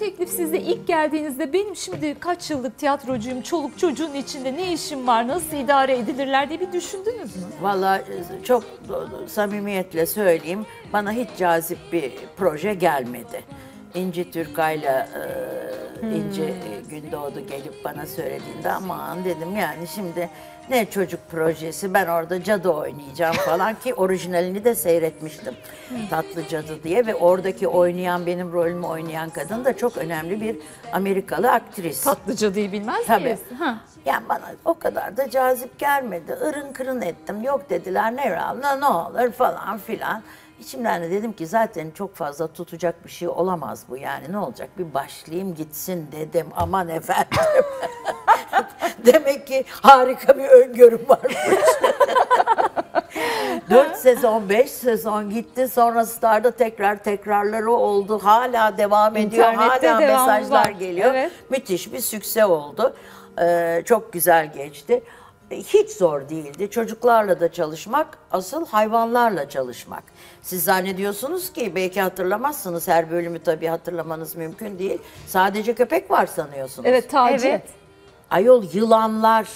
teklif size ilk geldiğinizde benim şimdi kaç yıllık tiyatrocuyum, çoluk çocuğun içinde ne işim var, nasıl idare edilirler diye bir düşündünüz mü? Vallahi e, çok samimiyetle söyleyeyim bana hiç cazip bir proje gelmedi. İnci Türkay'la e, İnci e, Gündoğdu gelip bana söylediğinde aman dedim yani şimdi ne çocuk projesi ben orada cadı oynayacağım falan ki orijinalini de seyretmiştim. Tatlı Cadı diye ve oradaki oynayan benim rolümü oynayan kadın da çok önemli bir Amerikalı aktris. Tatlıca değil bilmez Tabii. miyiz? Ha. Yani bana o kadar da cazip gelmedi. Irın kırın ettim. Yok dediler ne ne, ne olur falan filan. İçimden de dedim ki zaten çok fazla tutacak bir şey olamaz bu yani ne olacak bir başlayayım gitsin dedim aman efendim. Demek ki harika bir öngörüm varmış. Dört sezon, beş sezon gitti. Sonra Star'da tekrar tekrarları oldu. Hala devam ediyor. İnternette Hala mesajlar var. geliyor. Evet. Müthiş bir sükse oldu. Ee, çok güzel geçti. Hiç zor değildi. Çocuklarla da çalışmak, asıl hayvanlarla çalışmak. Siz zannediyorsunuz ki belki hatırlamazsınız. Her bölümü tabii hatırlamanız mümkün değil. Sadece köpek var sanıyorsunuz. Evet Taci. Evet. Ayol yılanlar,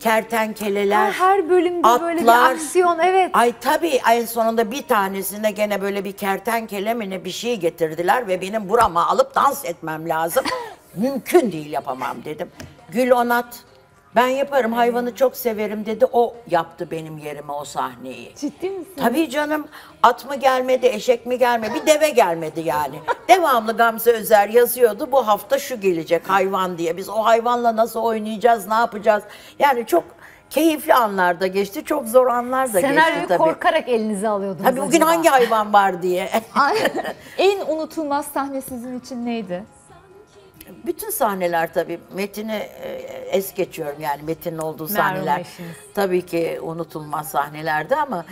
kertenkeleler, Her bölümde böyle atlar. bir aksiyon evet. Ay tabii en sonunda bir tanesinde gene böyle bir kertenkele mi ne bir şey getirdiler ve benim burama alıp dans etmem lazım. Mümkün değil yapamam dedim. Gül Onat ben yaparım hayvanı çok severim dedi. O yaptı benim yerime o sahneyi. Ciddi misin? Tabii canım at mı gelmedi, eşek mi gelmedi, bir deve gelmedi yani. Devamlı Gamze Özer yazıyordu bu hafta şu gelecek hayvan diye. Biz o hayvanla nasıl oynayacağız, ne yapacağız? Yani çok keyifli anlarda geçti, çok zor anlar da geçti Senaryoyu tabii. korkarak elinize alıyordunuz Tabii bugün acaba? hangi hayvan var diye. en unutulmaz sahne sizin için neydi? Bütün sahneler tabii. Metin'i e, es geçiyorum yani Metin'in olduğu sahneler. Tabii ki unutulmaz sahnelerdi ama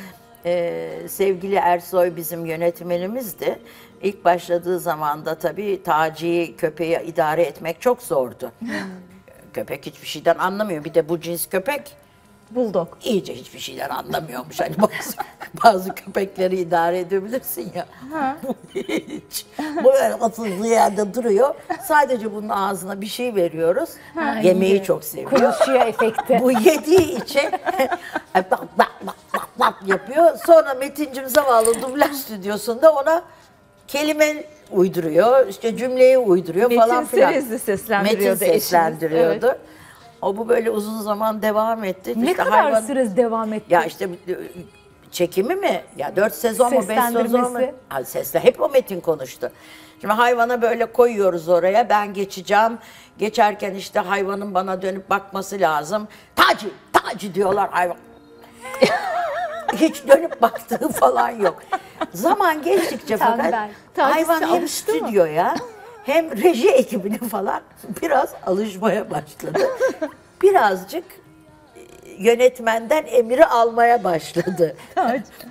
e, sevgili Ersoy bizim yönetmenimizdi. İlk başladığı zaman da tabii Taci'yi köpeği idare etmek çok zordu. Köpek hiçbir şeyden anlamıyor. Bir de bu cins köpek Bulldog. iyice hiçbir şeyden anlamıyormuş. Hani bazı, bazı köpekleri idare edebilirsin ya. Bu hiç. Bu böyle asıllı yerde duruyor. Sadece bunun ağzına bir şey veriyoruz. Yemeği çok seviyor. Konuşuyor efekti. Bu yediği için bak bak bak bak bak yapıyor. Sonra Metin'cim zavallı dublaj stüdyosunda ona kelime uyduruyor. işte cümleyi uyduruyor Metin falan filan. Serezli seslendiriyordu Metin eşiniz. seslendiriyordu. Evet. O bu böyle uzun zaman devam etti. Ne İşte kadar hayvan- süre devam etti? Ya işte çekimi mi? Ya dört sezon mu beş sezon mu? Ha, sesle hep o Metin konuştu. Şimdi hayvana böyle koyuyoruz oraya. Ben geçeceğim. Geçerken işte hayvanın bana dönüp bakması lazım. Taci, Taci diyorlar hayvan. Hiç dönüp baktığı falan yok. Zaman geçtikçe fakat hayvan alıştı mı? stüdyoya hem reji ekibine falan biraz alışmaya başladı. Birazcık yönetmenden emri almaya başladı.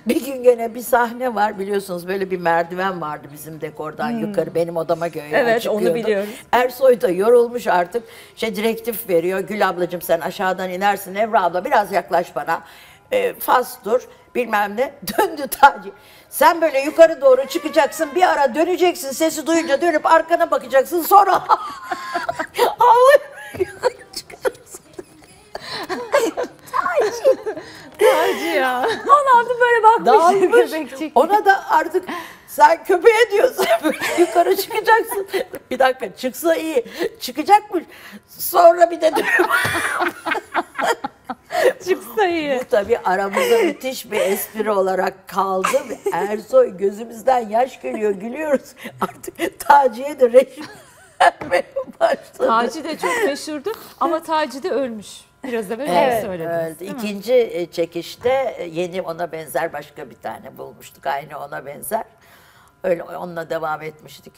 bir gün gene bir sahne var biliyorsunuz böyle bir merdiven vardı bizim dekordan yukarı benim odama göre Hmm. Evet, onu çıkıyordu. biliyoruz. Ersoy da yorulmuş artık şey direktif veriyor Gül ablacığım sen aşağıdan inersin Evra abla biraz yaklaş bana e, fas dur bilmem ne döndü Taci. Sen böyle yukarı doğru çıkacaksın bir ara döneceksin sesi duyunca dönüp arkana bakacaksın sonra ağlayıp çıkacaksın. Taci ya. Ona adı böyle bakmış Dağılmış. köpekçik. Ona da artık sen köpeğe diyorsun yukarı çıkacaksın. Bir dakika çıksa iyi. Çıkacakmış. Sonra bir de iyi. Bu tabii aramızda müthiş bir espri olarak kaldı. Ve Ersoy gözümüzden yaş geliyor gülüyoruz. Artık Taci'ye de vermeye başladı. Taci de çok meşhurdu ama Taci de ölmüş. Biraz evvel Evet, öyle söylediniz. öldü. İkinci e, çekişte e, yeni ona benzer başka bir tane bulmuştuk. Aynı ona benzer. Öyle onunla devam etmiştik.